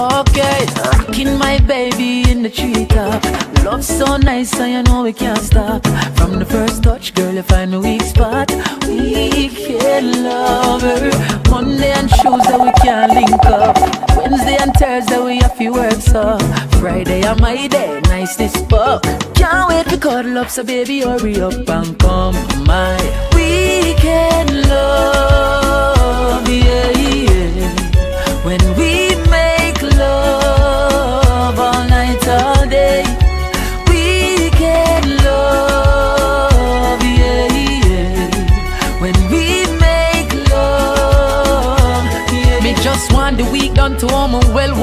Okay, rocking my baby in the treetop. Love so nice, and you know we can't stop. From the first touch, girl, you find the weak spot. Weekend lover. Monday and Tuesday we can't link up. Wednesday and Thursday we have to work so. Friday and my day, nice this fuck. Can't wait to cuddle up, so baby hurry up and come my weekend love.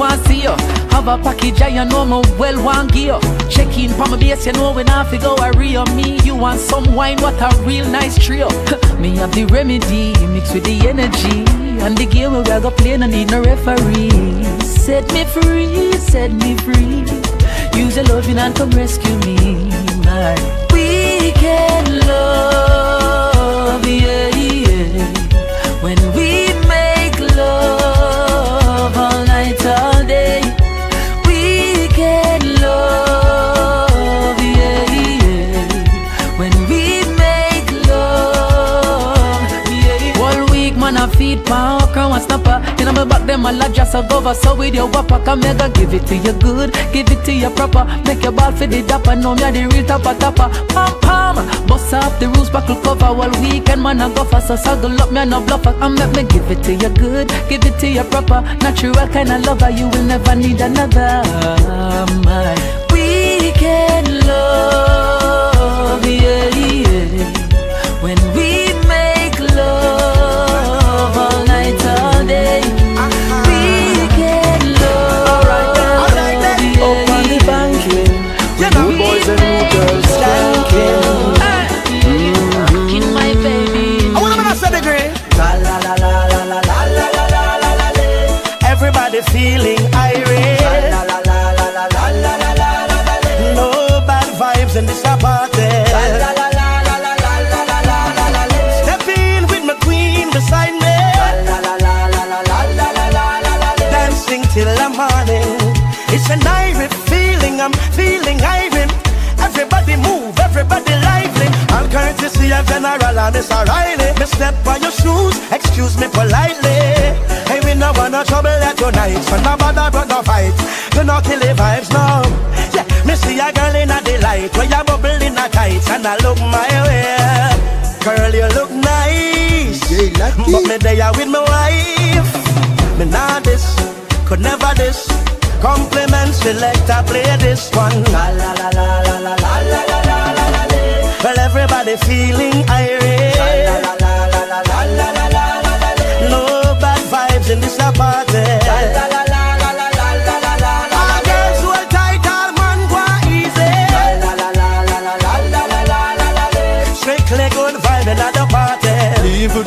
Want see you. Have a package I know my well want gear. Check in for my base, you know when I go a real me. You want some wine, what a real nice trio. me have the remedy mixed with the energy. And the game we are go play, no need no referee. Set me free, set me free. Use your loving and come rescue me, my weekend love, and snapper. Know, me back them, I like just a go So with your whopper, come here, give it to you good, give it to you proper. Make your ball for the dapper, know me, a the real topper, topper. Pam, pam, bust up the rules, buckle cover. All weekend, man, I go for so saddle up, me, I no bluffer. Um, and make me give it to you good, give it to you proper. Natural kind of lover, you will never need another. My weekend love, a general and it's a Riley. Me step on your shoes, excuse me politely. Hey, we no wanna trouble at your night. So no bother but no fight. Do not kill the vibes, no. Yeah, me see a girl in a delight. Where you bubble in a tights and I look my way. Girl, you look nice. Lucky. But me day with my wife. Me not this, could never this. Compliments, select, I play this one. la la la la la la la. la. Well, everybody feeling irie. No bad vibes in this party.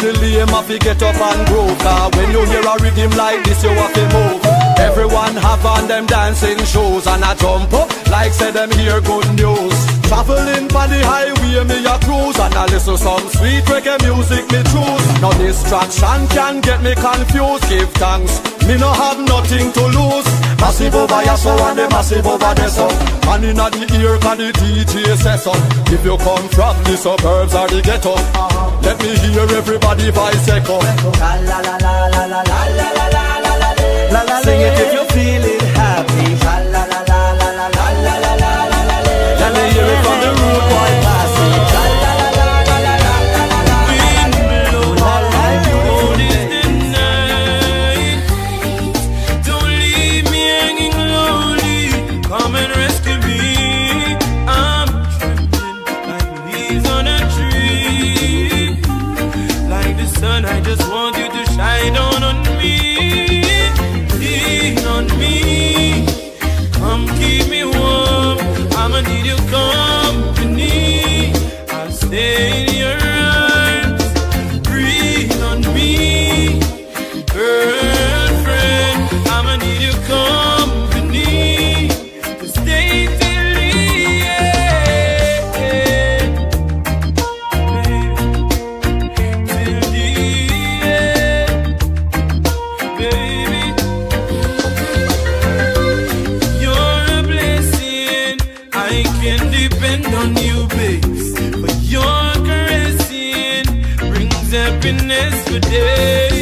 The lame, have to get up and. Cause when you hear a rhythm like this, you have to move. Everyone have on them dancing shoes And I jump up like say them hear good news Traveling by the highway me a cruise And I listen some sweet reggae music me choose Now distraction can get me confused Give thanks, me no have nothing to lose Massive over here so and the massive over there so And inna the ear can the DJ say so If you come from the suburbs or the ghetto Let me hear everybody voice echo la la la la la la la la la. Sing it if you feel happiness today.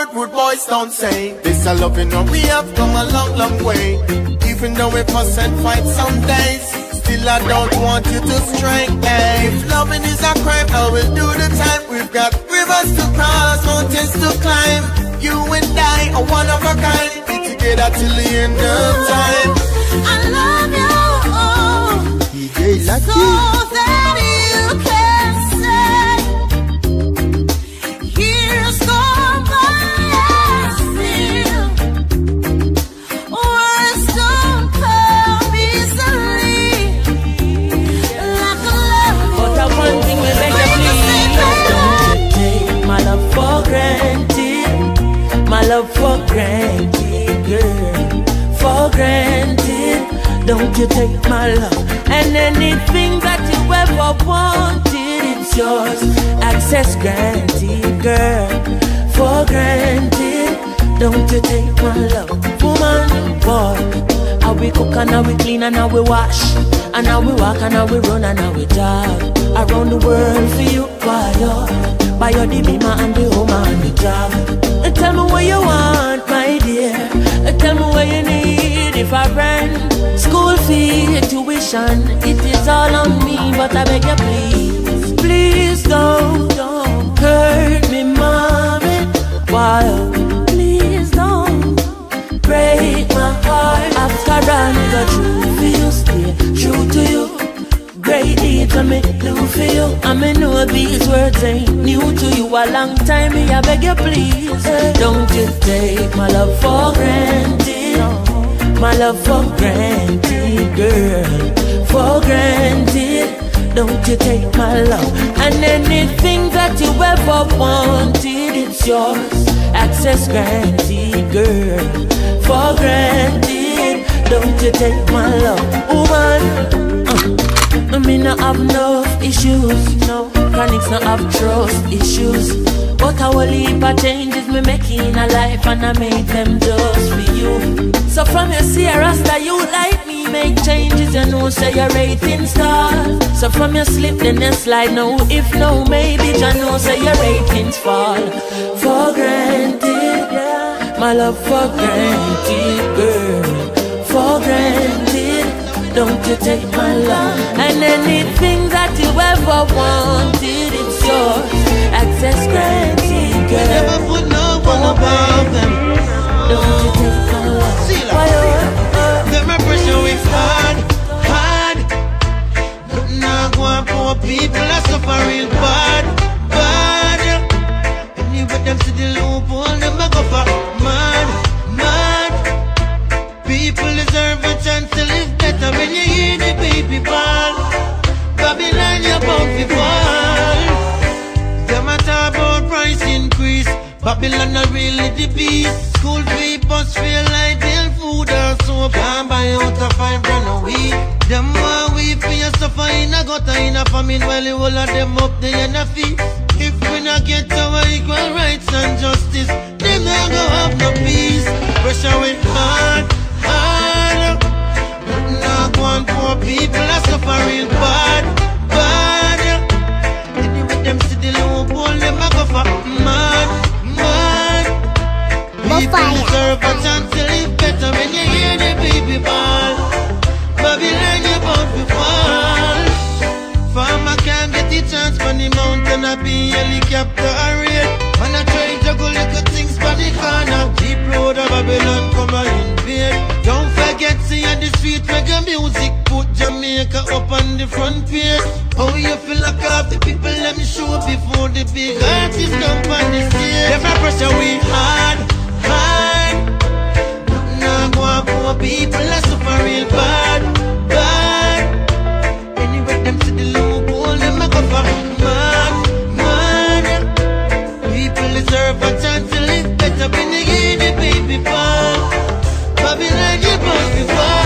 Word rude boys don't say. This a you, and we have come a long, long way. Even though we fuss and fight some days, still I don't want you to stray. Hey, if loving is a crime, I will do the time. We've got rivers to cross, mountains to climb. You and I are one of a kind. Be together till the end of time. I love you. So that love for granted, girl. For granted. Don't you take my love And anything that you ever wanted It's yours. Access granted, girl. For granted. Don't you take my love Woman, boy. How we cook and how we clean and how we wash. And how we walk and how we run and how we jog Around the world for you, why yo Buy your the and the home and the job Uh, tell me what you want, my dear. And Tell me what you need. If I rent School fee, tuition It is all on me, but I beg you please Please don't, don't hurt me, mommy. Why, please don't break my heart. After all, me do for you. I me know these words ain't new to you. A long time, me I beg you please. Don't you take my love for granted. My love for granted, girl. For granted. Don't you take my love and anything that you ever wanted, it's yours. Access granted, girl. For granted, don't you take my love, woman. Uh, I mean, I have no issues, no. Chronixx not have trust issues. But I will heap of changes me making in a life and I made them just for you. So from your see a rasta, you like me, make changes, you know, say your rating star. So from your slip, then you slide, no, if no, maybe, you know, say your ratings fall. For granted, yeah. My love for granted, girl. Don't you take my love. And anything that you ever wanted, it's yours. Access granted, girl. Never put no one above them. Don't you take my love. See, Why, like, oh, them a pressure with hard, hard. Nothing I on poor people are suffering bad, bad. Anyway, them see the loophole, them a go for the baby ball. Babylon, you're bound to fall. Them a talk about price increase. Babylon not really the beast. School fee, bus feel like jail food or soap. Can't buy out a five brand a week. Them want we your suffer in a gutter in a famine while you all of them up the end of feet. If we not get our equal rights and justice, them not go have no peace. Pressure with hard. People are suffering bad, bad. Them see the them a go for mad, mad. People deserve a chance to live better when you hear the baby ball. Babylon, you bound to fall. Farmer can't get the chance for the mountain I be helicopter. Man, I try to go little things the corner. Deep road of Babylon come and invade. Don't forget, see on the street reggae music. Put Jamaica up on the front page. How you feel like off the people let me show before the big artists come on the stage. Every pressure we hard, hard. Now go on for people are super real bad, bad. Anyway, them see the loophole, them a go for mad, mad. People deserve a chance to live better get the baby born. Babylon, you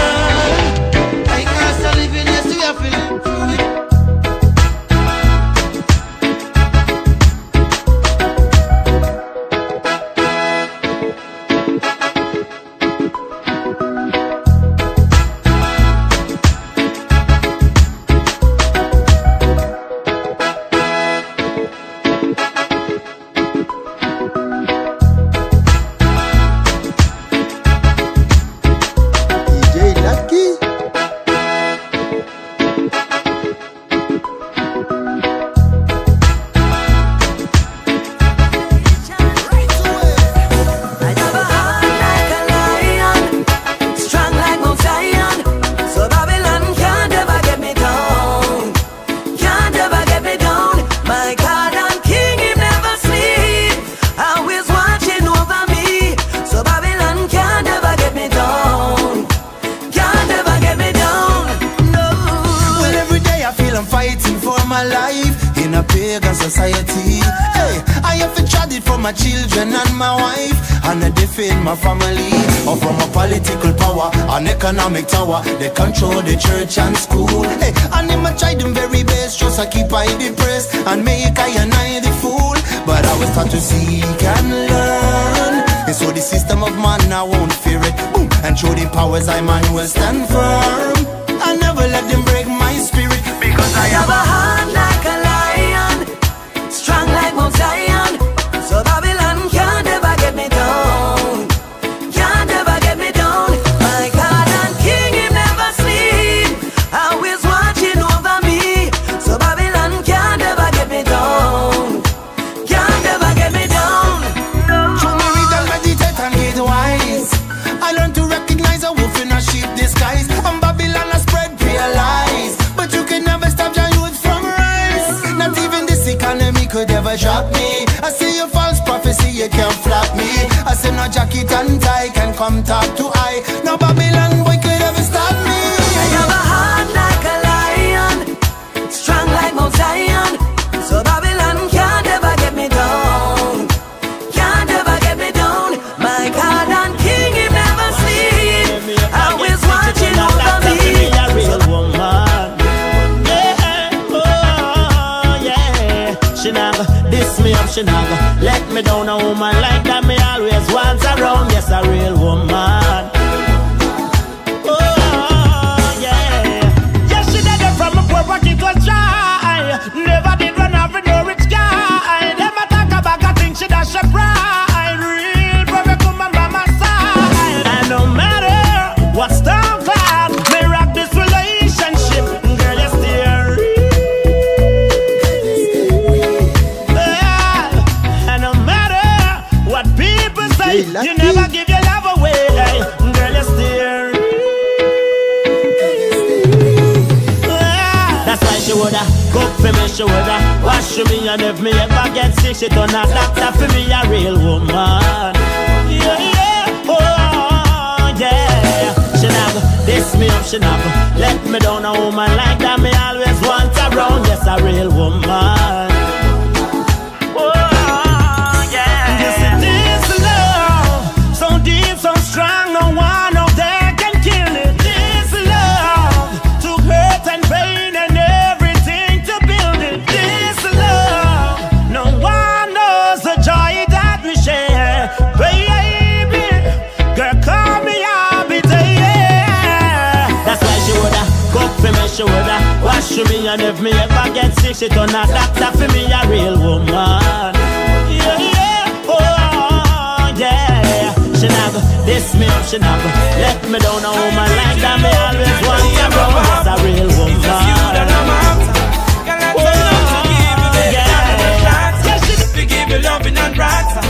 recognize a wolf in a sheep disguise. And Babylon has spread real lies. But you can never stop your youth from rise. Not even this economy could ever drop me. I see your false prophecy, you can't flap me. I say no jacket and tie can come talk to I. No Babylon boy she not let me down. A woman like that me always want around. Yes, a real woman. Woulda wash me, and if me ever get sick, she turn a doctor for me, a real woman. Yeah, yeah, oh yeah. She never diss me up, she never let me down. A woman like that, me always want around. Yes, a real woman. And if me ever get sick, she turn a doctor for me a real woman. Yeah, yeah, oh yeah. She never this me up, she never let me down. A woman like that me always want around. That's a real woman. Oh, give you loving and right.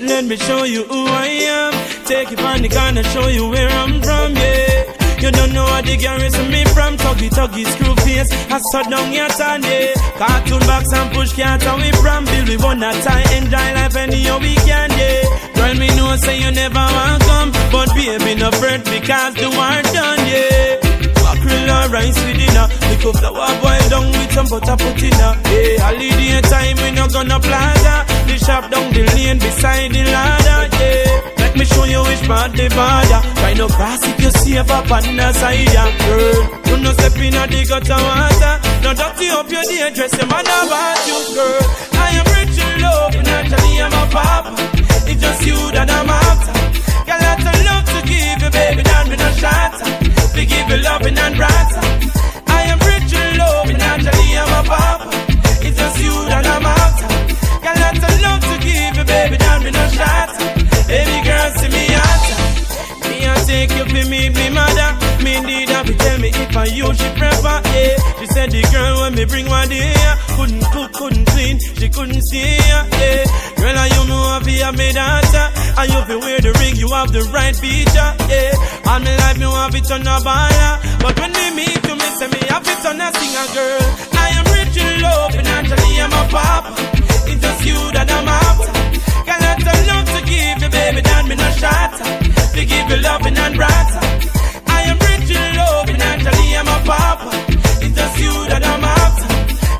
Let me show you who I am. Take it on the gun and show you where I'm from, yeah. You don't know what the garrison me from Tuggy tuggy screw face. I shut down your town, yeah. Cartoon box and push cat and we from Bill we want that time. Enjoy life any we can, yeah. Girl me know say you never want come. But baby no fret because the war done, yeah. Mackerel and rice with dinner. Up flour boil down with some butter put in Hey, holiday time we no gonna plaza. The shop down the lane beside the ladder, yeah me show you which part the border Try no cross if you save up on the side, yeah. Girl, you no step in a the gutter water. No dirty up your day dress, your man about you, girl. I am rich in love, and actually I'm a papa It's just you that I'm after. Got lots of love to give you, baby, don't be no shatter. To give you loving and brighter I am rich in love, and actually I'm a papa It's just you that I'm after. Got lots of love to give you, baby, don't be no shatter take you for me, me mother. Me need her to tell me if I you she prefer, yeah She said the girl when me bring one day Couldn't cook, couldn't clean, she couldn't see, yeah Girl, I you know I be a me daughter? And you feel wear the ring, you have the right feature, yeah All my life, me want to turn a baller But when me meet you, me say me have to turn a singer, girl. I am rich in love, financially I'm a papa It's just you that I'm after. Got lots of love to give you, baby, don't me no shatter To give you loving and brighter I am rich in love, financially I'm a papa It's just you that I'm after.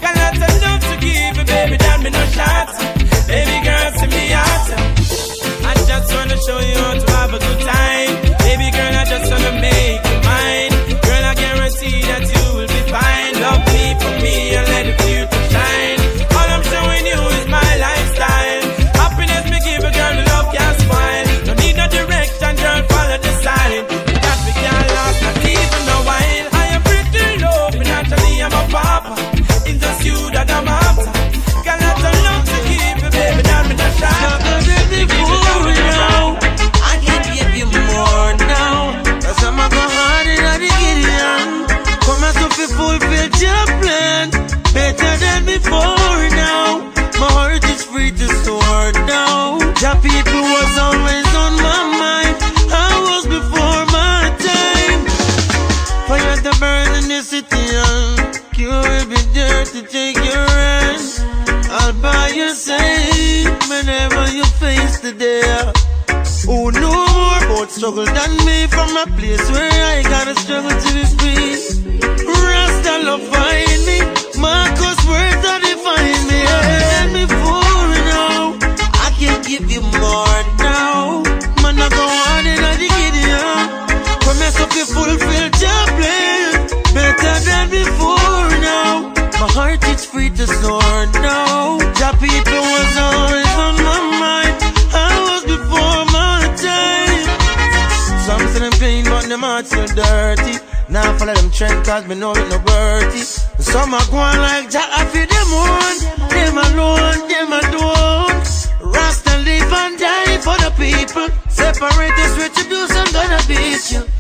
Got lots of love to give you, baby, don't me no shatter Baby girl, see me out. I just wanna show you how to have a good time place where dirty. Now follow them trend cause me know it no worthy. Some are going like Jack, I feel them one. Them alone, them alone. Rasta live and die for the people. Separate this retribution, gonna beat you.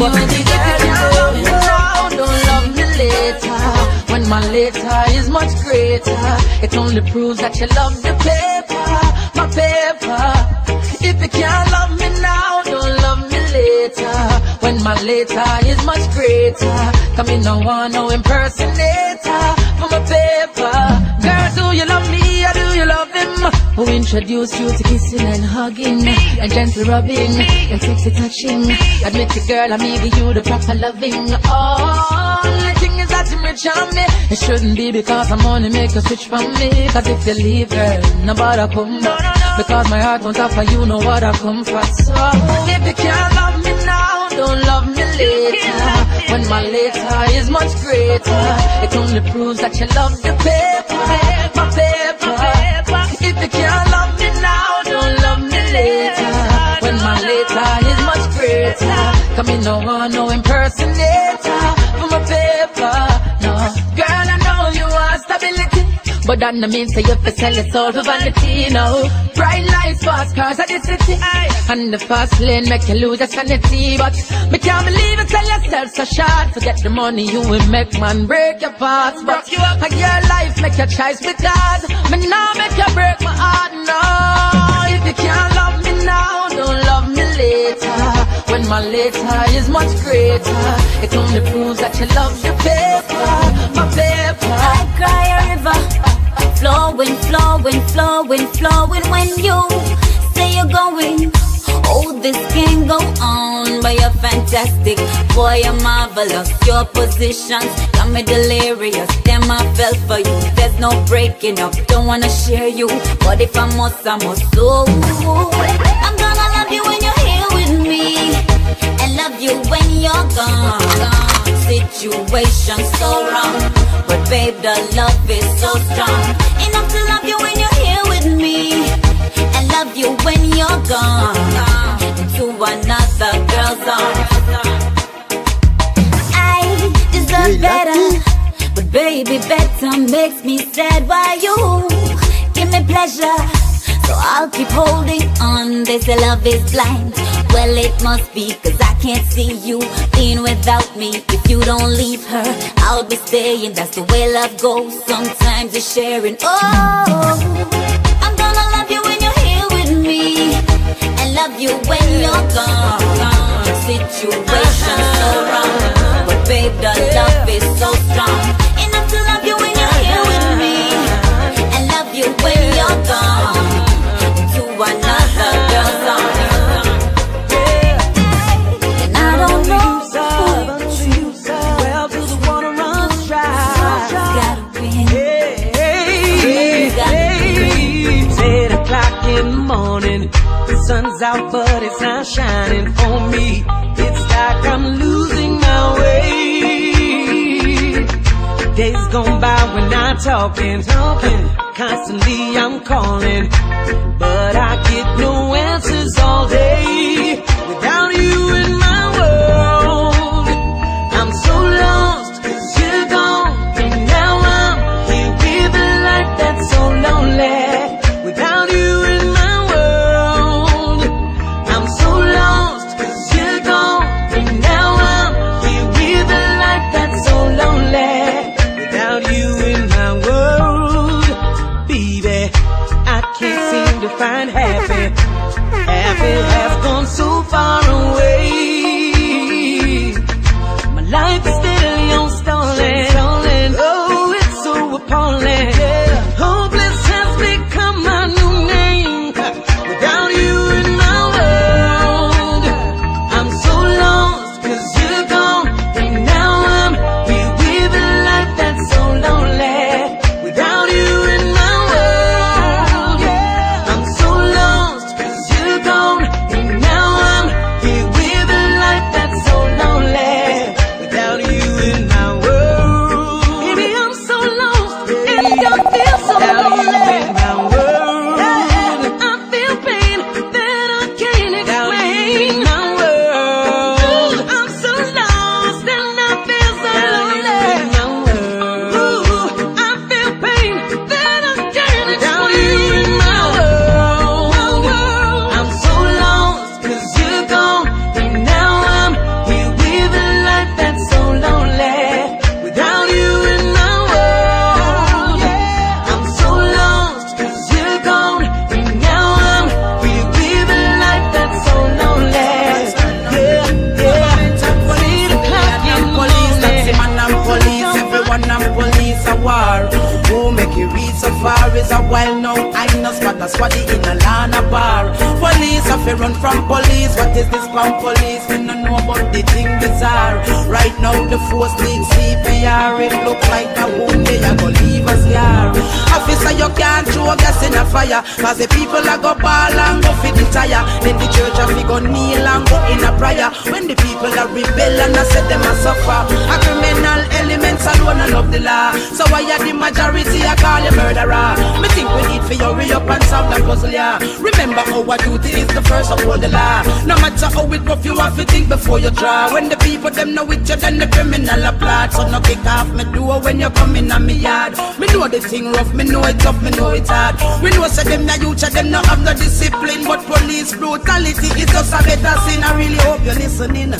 But the girl I'm going. Now don't love me later. When my later is much greater. It only proves that you love the paper. My paper. If you can't love me now, don't love me later. When my later is much greater. Come in, no one, no impersonator. For my paper. Girls, do you love me Who introduced you to kissing and hugging and gentle rubbing and sexy touching? Admit it, girl, I'm giving you the proper loving. Oh, the thing is that you rich on me. It shouldn't be because I'm only make a switch from me. Cause if you leave, girl, nobody come back. Because my heart won't offer you know what I come for. So if you can't love me now, don't love me later. When my later is much greater, it only proves that you love the paper, my paper. Come in no one, no impersonator. For my paper. No, girl, I know you want stability. But that no mean say you fi sell your soul for vanity, no. Bright lights, fast cars at the city. And the fast lane make you lose your sanity. But me can't believe you sell yourself so short. Forget the money you will make, man, break your parts. But you up. a your life make your choice because Me now make you break my heart, no. If you can't love me now, don't love me later When my later is much greater It only proves that you love your paper, my paper I cry a river, flowing, flowing, flowing, flowing. When you say you're going, oh, this can go on. But you're fantastic, boy, you're marvelous. Your positions got me delirious. Damn, I fell for you. There's no breaking up. Don't wanna share you, but if I must, I must. So I'm gonna you when you're gone. Situation so wrong, but babe, the love is so strong. Enough to love you when you're here with me, and love you when you're gone. To another girl's arms. I deserve better, but baby, better makes me sad. Why you give me pleasure? So I'll keep holding on. They say love is blind. Well, it must be, cause I can't see you being without me. If you don't leave her, I'll be staying. That's the way love goes. Sometimes it's sharing. Oh, I'm gonna love you when you're here with me. And love you when you're gone. Situation so wrong. But babe, the love is so strong. Sun's out, but it's not shining for me. It's like I'm losing my way. Days gone by, we're not talking, talking. Constantly I'm calling, but I get no answers squaddy in a lana bar. Police have to run from police. What is this from police? Know about the thing bizarre. Right now the force needs CPR. It look like a wound they are gonna leave us here. Officer, you can't throw gas in a fire. Cause the people are go ball and go fit the tire. Then the church to go kneel and go in a prayer. When the people are rebel and I said them a suffer. A criminal elements alone and love the law. So why are the majority I call you murderer? Me think we need for hurry up and solve that puzzle, yeah. Remember our duty is the first of all the law. No matter how it rough, you have to think before you draw. When the people them know it, you then the criminal applaud. So no kick off me door when you come in on me yard. Me know the thing rough, me know it tough, me know it hard. We know say them the youth, them no have no discipline, but police brutality is just a better sin. I really hope you're listening.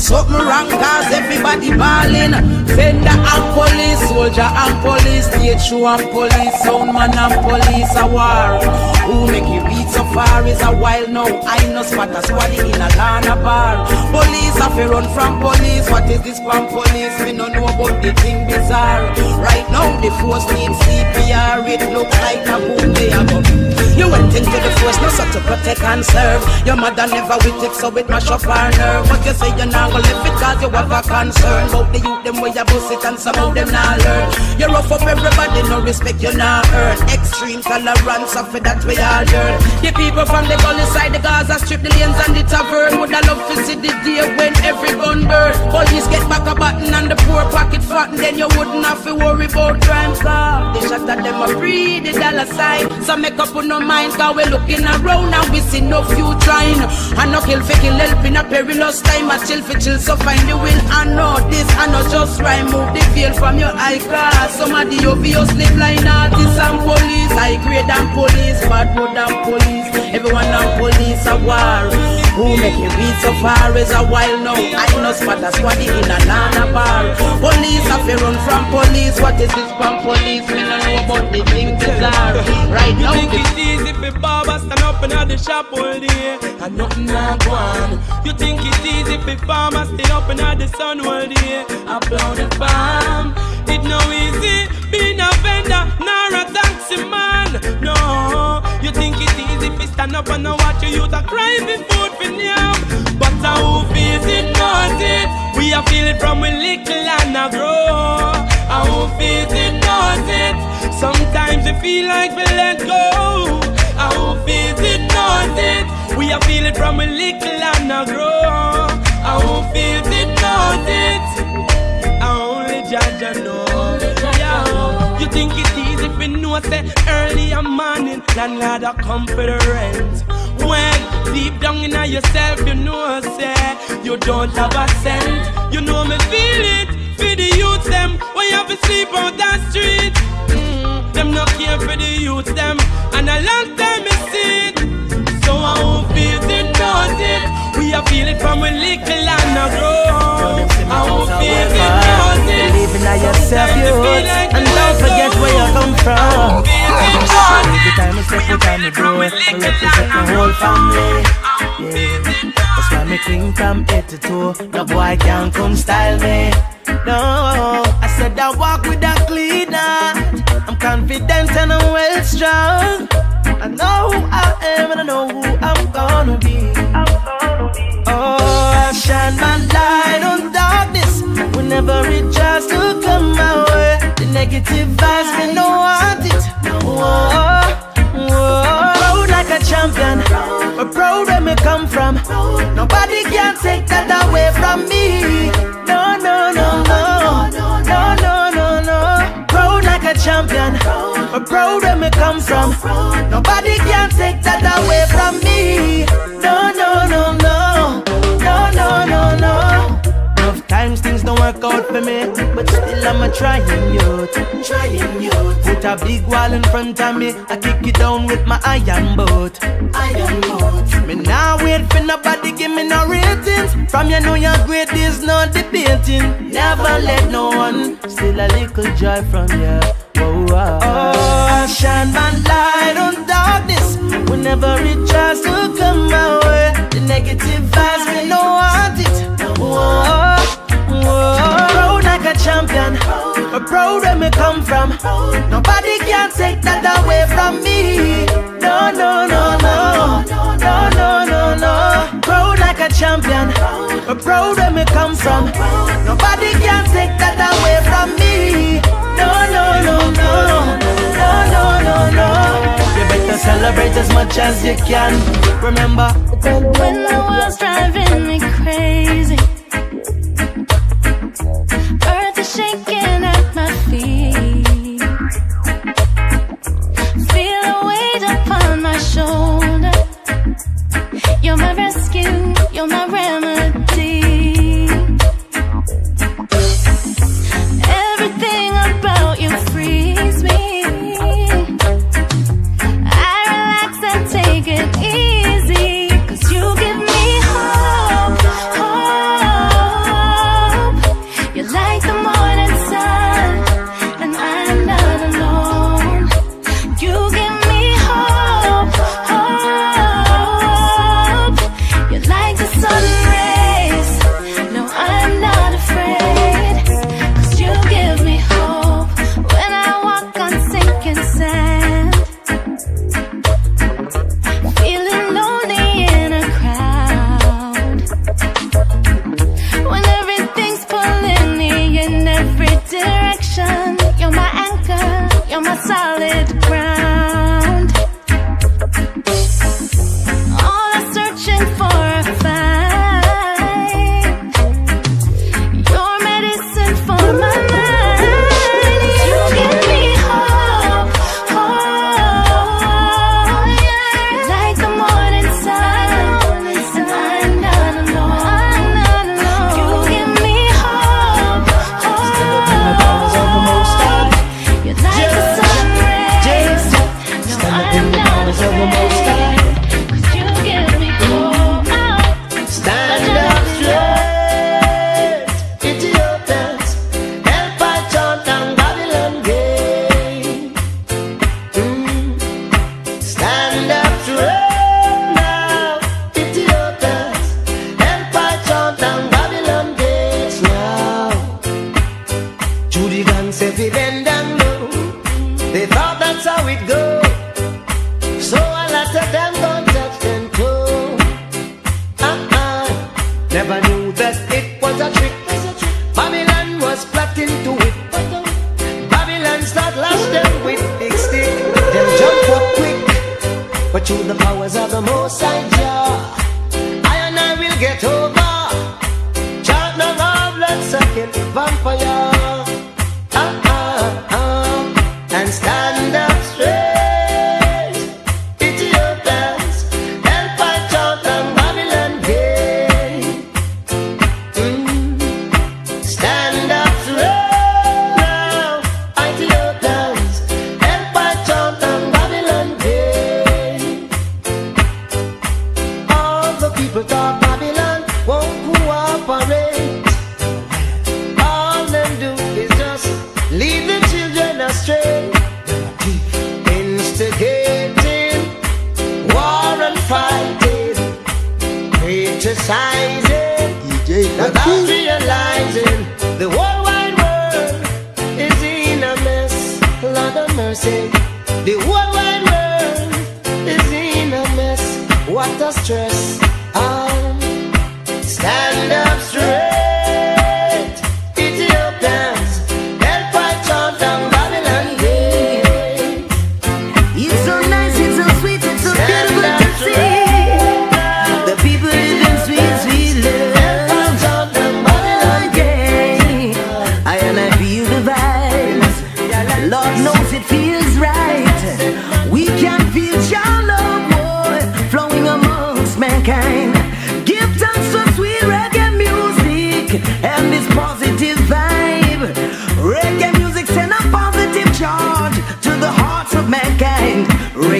Something wrong cause everybody ballin' Fender and police, soldier and police. Show and police, sound man and police. A war. Who make it reach so far is a while now. I know spot a squaddy in a Ghana bar. Police have to run from police. What is this from police? Me no know about the thing bizarre. Right now the force needs CPR It look like a boom they a go You went into the force no so to protect and serve. Your mother never with it so it mash up her nerve. But you say you're not gonna live it cause you have a concern. About the youth them way you bust it and some of them not learn. You rough up everybody no respect you not earn. Extreme tolerance of it that we all yearn The people from the gully side the Gaza strip the lanes and the tavern. Would I love to see the day when every gun burn. Police get back a button and the poor pocket fat Then you wouldn't have to worry about crime. Cause They shot at them a free the dollar sign. So make up on no mind, cause we looking around and we see no future trying. And no kill for kill help in a perilous time. I chill for chill, so find the will. I know this, I know just right. Move the veil from your eye glass. Some of the obviously blind artists and police. I grade and police, bad more than police. Everyone and police a war. Who make it read so far is a while now. I know spot a squaddy in a Nana bar. Police have to run from police. What is this from police? Me no know about the things that are Right You now, think the it's easy for barber stand up in the shop all day and nothing not go on. You think it's easy for farmers stay up in the sun all day blow the farm. It no easy being a vendor nor a taxi man. No, you think it's easy for stand up and watch you youth a cry for food for now. But how feels it knows it. We are feel it from we little and a grow. How feels it knows it. Sometimes we feel like we let go. How feels it knows it. We are feel it from we little and a grow. How feels it knows it. I Only Jah know. Know say early in morning landlord a come for the rent. When deep down in yourself you know I say you don't have a cent. You know me feel it for the youth them when you have to sleep on that street. Mm, them not care for the youth them and a long time is it. So I won't feel it, knows it. We are feel it from a little and a grow. I won't feel it, knows it. Believe in yourself, youth, and don't forget where you come from. Every time I step out on the door, I represent my whole family. Yeah, that's why me clean from head to toe. No boy can come style me. No, I said I walk with a clean heart. I'm confident and I'm well strong. I know who I am and I know who I'm gonna be. Oh. Oh, I shine my light on darkness whenever it tries to come my way. The negative vibes, me no want it. Whoa, whoa. Proud like a champion, but proud where me come from. Nobody can take that away from me. No, no, no, no, no, no, no, no. Proud like a champion, but proud where me come from. Nobody can take that away from me. For me, but still I'm a trying youth. Trying youth. Put a big wall in front of me, I kick it down with my iron boat. Iron boat. Me now wait for nobody give me no ratings. From you know you're great, there's no debating. Never let no one steal a little joy from you. Whoa, whoa. Oh, I shine my light on darkness whenever it tries to come my way. The negative vibes, me no want it. Whoa. Champion, but proud where me come from. Nobody can take that away from me. No, no, no, no, no, no, no, no. Proud like a champion, but proud where me come from. Nobody can take that away from me. No, no, no, no, no, no, no, no. You better celebrate as much as you can. Remember, When the world's driving me crazy, shaking at my feet. Feel a weight upon my shoulder. You're my rescue, you're my remedy. upside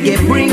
reggae bring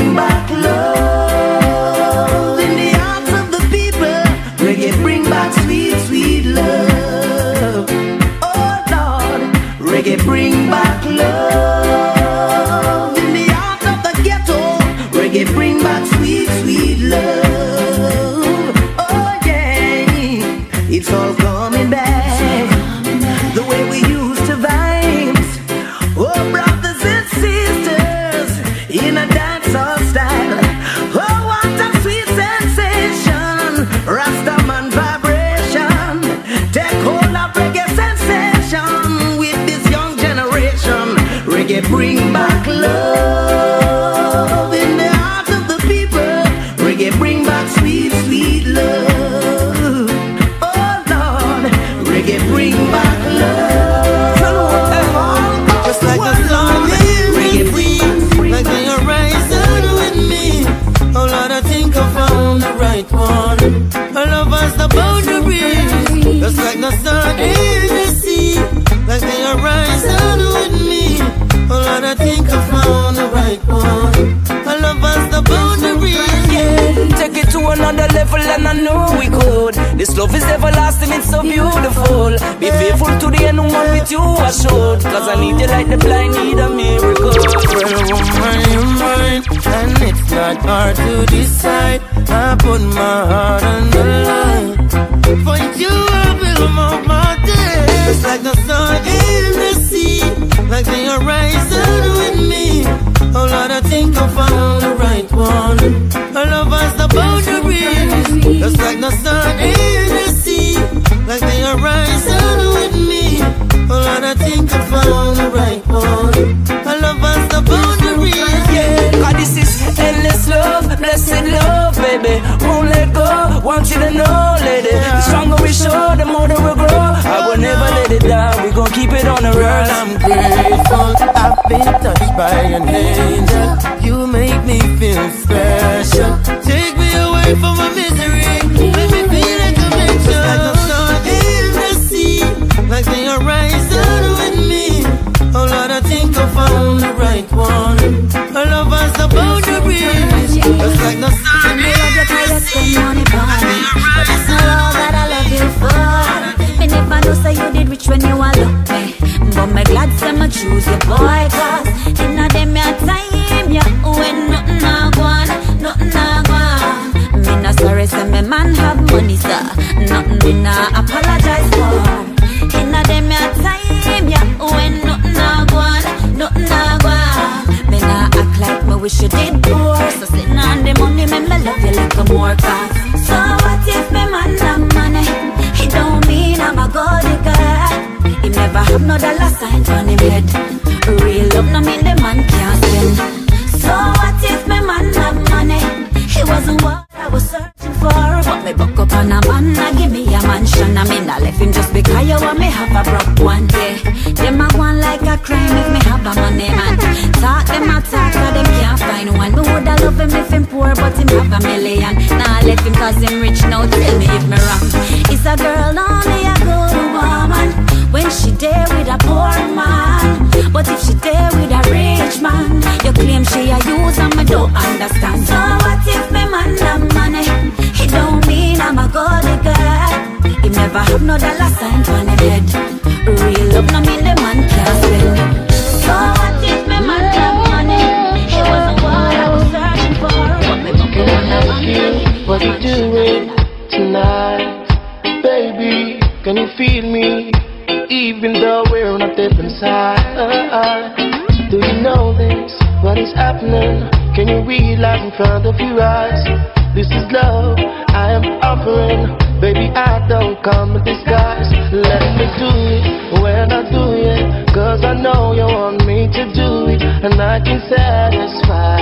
than I know we could. This love is everlasting, it's so beautiful. Be faithful to the end, one with you I should. Cause I need you like the blind need a miracle. Well, woman, on your mind? and it's not hard to decide. I put my heart on the line. For you, I will move mountains like the sun in the sea, like the horizon with me. Oh Lord, I think I found the right one. Our love has the boundaries. Just like the sun in the sea, like the horizon with me. Oh Lord, I think I found the right one. I love us the boundary, yeah. God, this is endless love, blessed love, baby. Won't let go, want you to know, lady. The stronger we show, the more that we grow. I will never let it down, we gon' keep it on the road. I'm grateful, I've been touched by an angel. You make me feel special. Take me nah apologize for. Inna them ya time, yeah, when nothing a go on, nothing a go on. Me nah act like me wish you did more. So sitting on the money, me me love you like a more cause. So what if me man have money? It don't mean I'm a gold digger. He never have no dollar signs on him head. Real love no mean the man can't spend. Never have no dollar sign on him head. Real love no mean the man can't spend. So what if me man have money? He wasn't what I was searching for. What me buck up on a man. What you doing tonight? Baby, can you feel me? Even though we're not deep inside Do you know this? What is happening? Can you realize in front of your eyes? This is love I am offering Baby, I come in disguise Let me do it when I do it Cause I know you want me to do it And I can satisfy.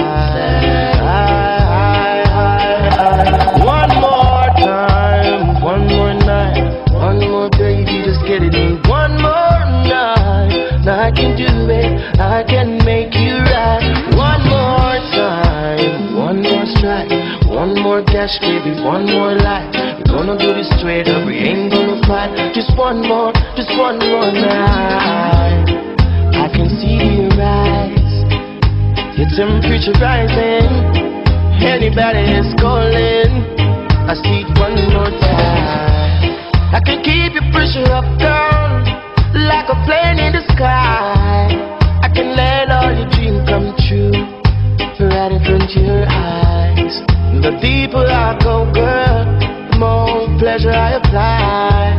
One more time, one more night One more baby, just get it in. One more night Now I can do it, I can make you right. One more time, one more strike One more dash, baby, one more life We're gonna do this straight temperature rising. Anybody is calling. I see it one more time. I can keep your pressure up down Like a plane in the sky. I can let all your dreams come true Right in front of your eyes. The deeper I go, girl The more pleasure I apply.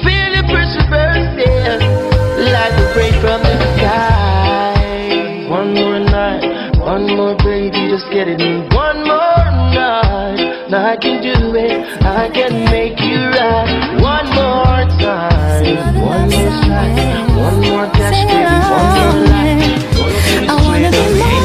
Feel the pressure bursting Like a break from the baby, get it in One more night, now I can do it. I can make you right. One more time, one more strike One more dash, baby, one more life. I wanna be more,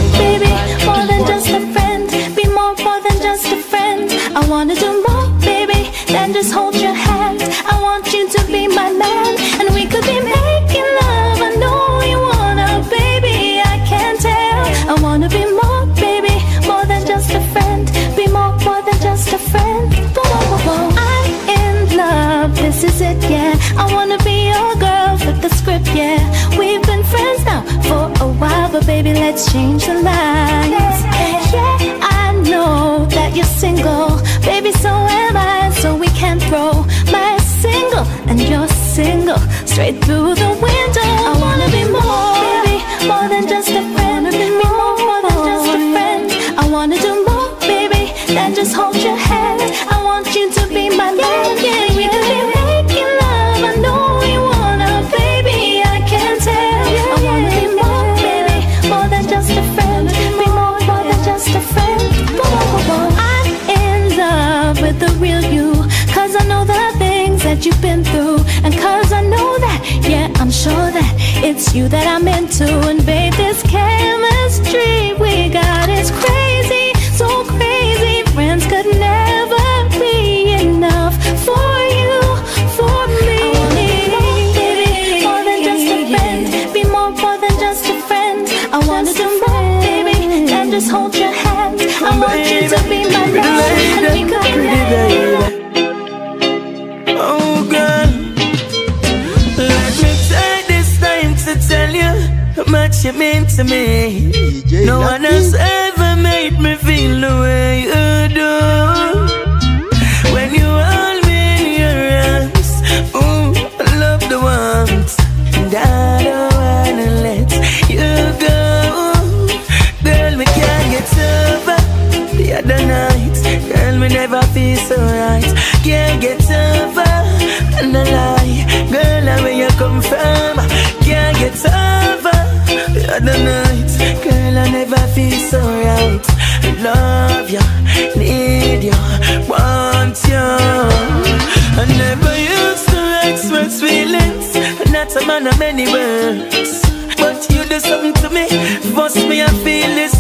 let's change the lines. Yeah, I know that you're single, baby, so am I. So we can throw my single and your single straight through the window. I wanna be more it's you that I'm into. And babe, this chemistry we got is crazy, so crazy. Friends could never be enough for you, for me. I wanna be more, baby, more than just a friend. Be more, more than just a friend. I wanna do more, baby, than just hold your hand. I want you to be my man, and we could be married. You mean to me. no one else ever made me feel the way you do. When you hold me in your arms, ooh, I love the warmth, and I don't wanna let you go. Girl, me can't get over the other night. Girl, me never feel so right. Can't get over and a lie. Girl, I where you come from, can't get over. The other night, girl, I never feel so right. I Love you, need you, want you. I never used to express feelings, not a man of many words. But you do something to me, force me, I feel this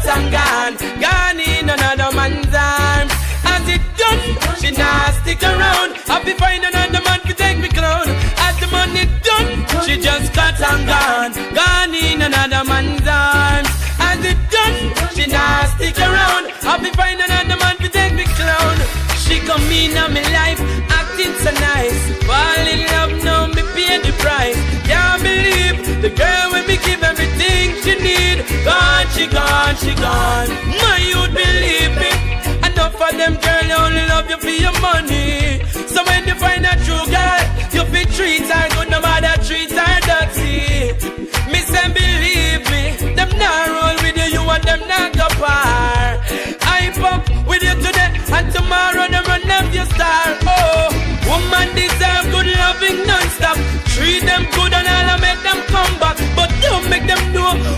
cut and gone, gone in another man's arms. As it done, she not stick around. I'll be find another man to take me clown. As the money done, she just cut and gone, gone in another man's arms. As it done, she not stick around. Be find another man to take me clown. She come in on me life, acting so nice. Fall in love now, me pay the price. She gone, she gone. My youth believe me. Enough of them girl you only love you for your money. So when you find a true girl, you be treat her good, no matter treat her dirty. Me say believe me, them not roll with you, you and them not go far. I fuck with you today and tomorrow them run up your star. Oh, woman deserve good loving non-stop. Treat them good and I'll make them come back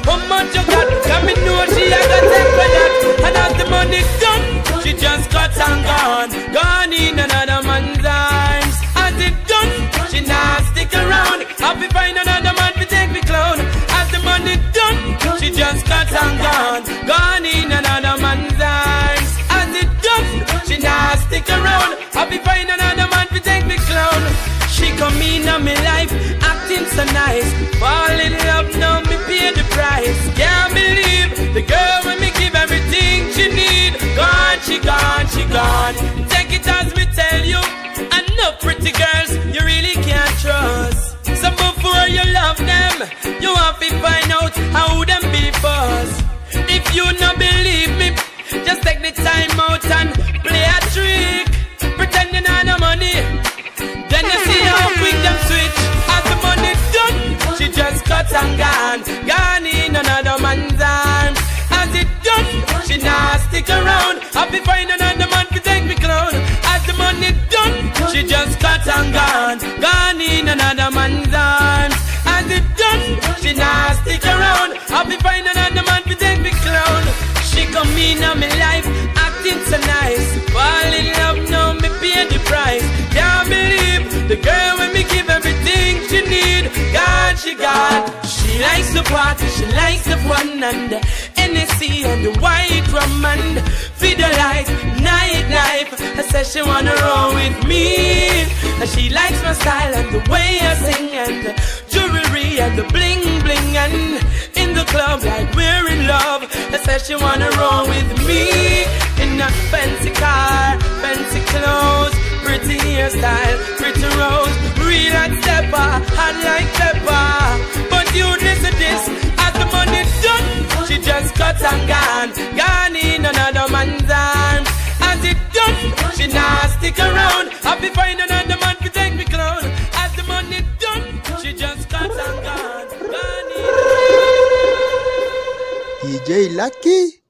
how much you got. Cause me know she a got them for that. And as the money gone, she just cut and gone. Gone in another man's arms. As it done, she not stick around. I'll be find another man to take me clown. As the money done, she just cut and gone. Gone in another man's arms. As it done, she not stick around. I'll be find another man to take me clown. She come in on me life, acting so nice. Fall in love now price. Can't believe the girl when me give everything she need. Gone, she gone, she gone. Take it as me Happy find another man to take me clown. As the money done, she just cut and gone. Gone in another man's arms. As it done, she not stick around. Happy find another man to take me clown. She come in on me life, acting so nice. Fall in love now, me pay the price. Can't believe the girl when me give everything she need. God, she got. She likes the party, she likes the fun and Hennessy and the white rum and feed the light, night life. I said she wanna roll with me. And she likes my style and the way I sing and the jewelry and the bling bling and in the club like we're in love. I said she wanna roll with me in a fancy car, fancy clothes, pretty hairstyle, pretty rose, real like stepper, hot like pepper. But you she just cut and gone, gone in another man's arms. As it done, she not stick around. Happy find another man to take me clown. As the money done, she just cut and gone, gone in. DJ Lucky.